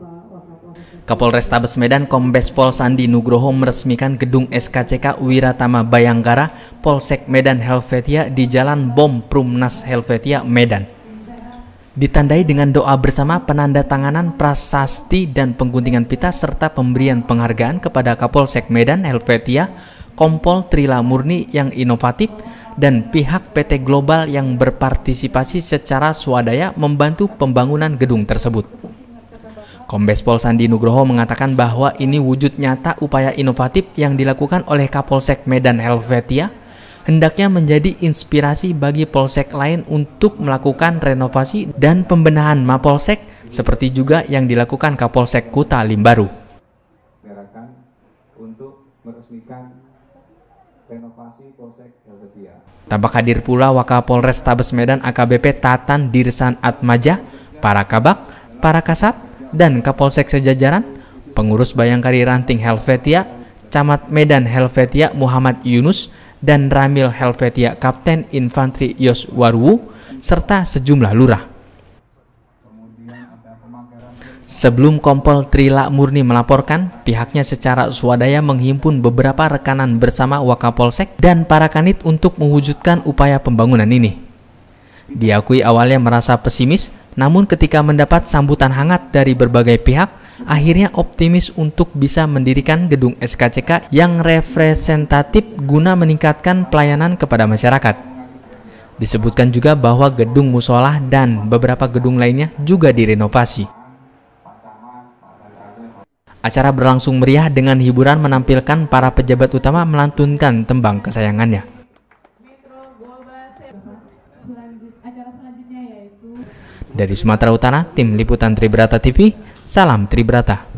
Wakapolrestabes Medan Kombes Pol Sandi Nugroho meresmikan gedung SKCK Wiratama Bayangkara Polsek Medan Helvetia di Jalan Bom Prumnas Helvetia Medan. Ditandai dengan doa bersama penanda tanganan prasasti dan pengguntingan pita serta pemberian penghargaan kepada Kapolsek Medan Helvetia, Kompol Trila Murni yang inovatif, dan pihak PT Global yang berpartisipasi secara swadaya membantu pembangunan gedung tersebut. Kombes Pol Sandi Nugroho mengatakan bahwa ini wujud nyata upaya inovatif yang dilakukan oleh Kapolsek Medan Helvetia hendaknya menjadi inspirasi bagi polsek lain untuk melakukan renovasi dan pembenahan Mapolsek seperti juga yang dilakukan Kapolsek Kuta Limbaru. untuk meresmikan renovasi Polsek Helvetia. Tampak hadir pula Wakapolres Tabes Medan AKBP Tatan Dirsan Atmaja, para kabak, para kasat, dan Kapolsek sejajaran, pengurus Bayangkari Ranting Helvetia, Camat Medan Helvetia Muhammad Yunus, dan Ramil Helvetia Kapten Infantri Yos Warwu, serta sejumlah lurah. Sebelum Kompol Trila Murni melaporkan, pihaknya secara swadaya menghimpun beberapa rekanan bersama Wakapolsek dan para kanit untuk mewujudkan upaya pembangunan ini. Diakui awalnya merasa pesimis namun ketika mendapat sambutan hangat dari berbagai pihak, akhirnya optimis untuk bisa mendirikan gedung SKCK yang representatif guna meningkatkan pelayanan kepada masyarakat. Disebutkan juga bahwa gedung musola dan beberapa gedung lainnya juga direnovasi. Acara berlangsung meriah dengan hiburan menampilkan para pejabat utama melantunkan tembang kesayangannya. Dari Sumatera Utara, tim Liputan Tribrata TV, salam Tribrata.